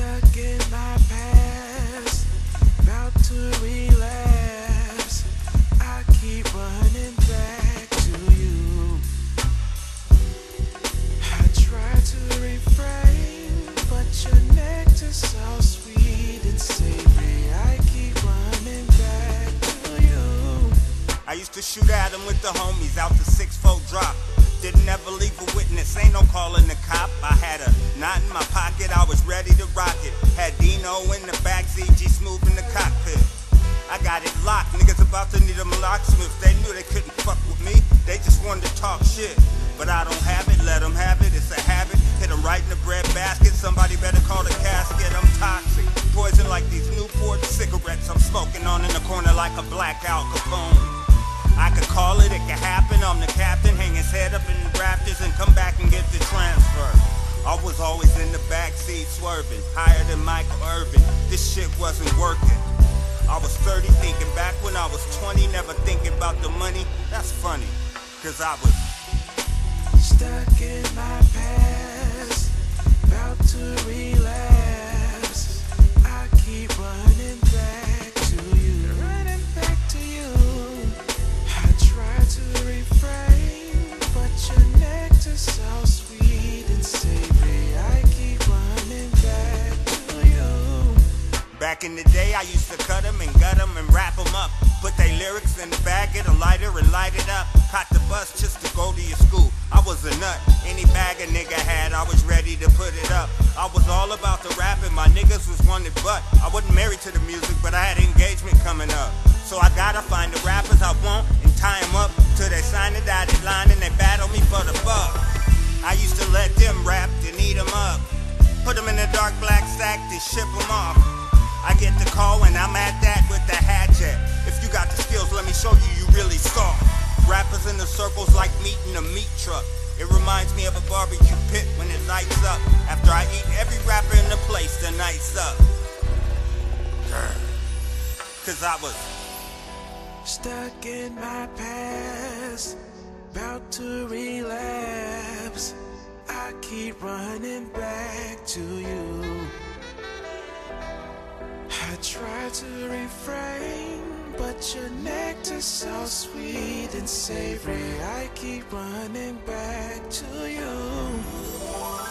Stuck in my past, about to relapse. I keep running back to you. I try to refrain, but your so sweet and savory. I keep running back to you. I used to shoot at him with the homies out the 6-4 drop. Didn't ever leave a witness, ain't no calling the cop. Locksmith. They knew they couldn't fuck with me, they just wanted to talk shit. But I don't have it, let them have it, it's a habit. Hit them right in the bread basket, somebody better call the casket. I'm toxic, poison like these Newport cigarettes I'm smoking on in the corner like a black blackout Capone. I could call it, it could happen. I'm the captain, hang his head up in the rafters and come back and get the transfer. I was always in the backseat swerving, higher than Michael Irvin. This shit wasn't working. I was 30 thinking back when I was 20, never thinking about the money. That's funny, cause I was Stuck in my past, Back in the day, I used to cut 'em and gut 'em and wrap 'em up. Put they lyrics in the bag, get a lighter and light it up. Caught the bus just to go to your school. I was a nut. Any bag a nigga had, I was ready to put it up. I was all about the rapping, my niggas was wanted but I wasn't married to the music, but I had engagement coming up. So I gotta find the rappers I want and tie 'em up till they sign the dotted line and they battle me for the buck. I used to let them rap and eat 'em up. Put 'em in a dark black sack to ship 'em off. I get the call and I'm at that with the hatchet. If you got the skills, let me show you you really soft. Rappers in the circles like meat in a meat truck. It reminds me of a barbecue pit when it lights up. After I eat every rapper in the place, the night's up. Cause I was Stuck in my past, about to relapse. I keep running back to you. Try to refrain, but your nectar's so sweet and savory. I keep running back to you.